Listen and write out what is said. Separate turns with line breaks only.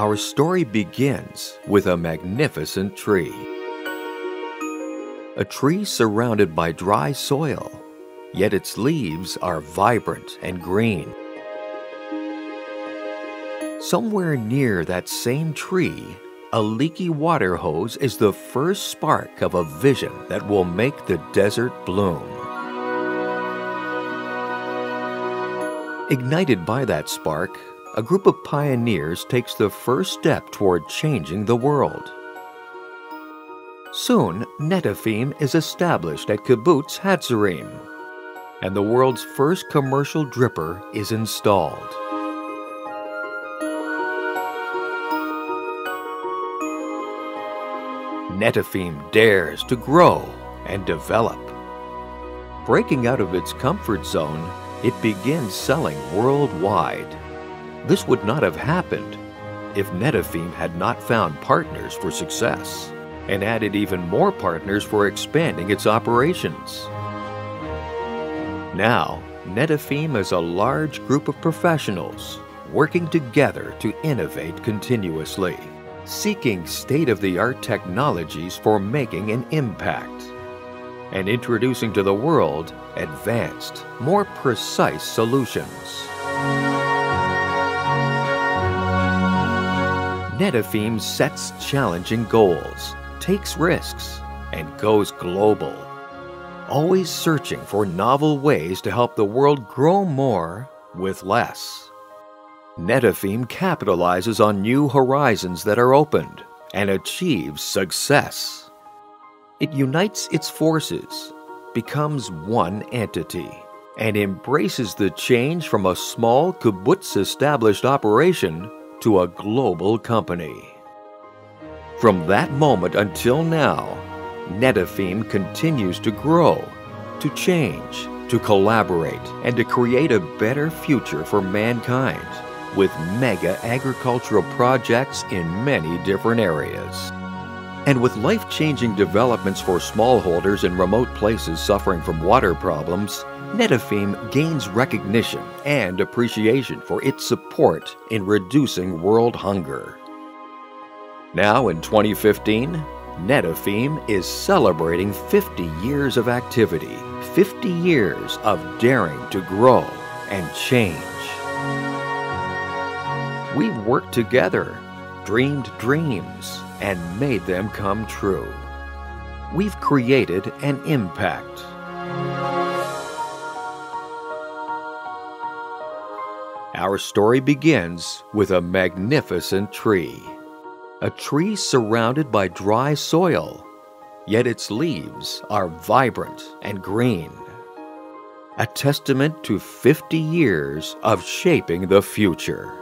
Our story begins with a magnificent tree. A tree surrounded by dry soil, yet its leaves are vibrant and green. Somewhere near that same tree, a leaky water hose is the first spark of a vision that will make the desert bloom. Ignited by that spark, a group of pioneers takes the first step toward changing the world. Soon, Netafim is established at Kibbutz Hatzerim, and the world's first commercial dripper is installed. Netafim dares to grow and develop. Breaking out of its comfort zone, it begins selling worldwide. This would not have happened if Netafim had not found partners for success and added even more partners for expanding its operations. Now, Netafim is a large group of professionals working together to innovate continuously, seeking state-of-the-art technologies for making an impact, and introducing to the world advanced, more precise solutions. Netafim sets challenging goals, takes risks, and goes global. Always searching for novel ways to help the world grow more with less. Netafim capitalizes on new horizons that are opened and achieves success. It unites its forces, becomes one entity, and embraces the change from a small kibbutz established operation to a global company. From that moment until now, Netafim continues to grow, to change, to collaborate, and to create a better future for mankind with mega agricultural projects in many different areas. And with life changing developments for smallholders in remote places suffering from water problems, Netafim gains recognition and appreciation for its support in reducing world hunger. Now in 2015, Netafim is celebrating 50 years of activity, 50 years of daring to grow and change. We've worked together, dreamed dreams, and made them come true. We've created an impact. Our story begins with a magnificent tree. A tree surrounded by dry soil, yet its leaves are vibrant and green. A testament to 50 years of shaping the future.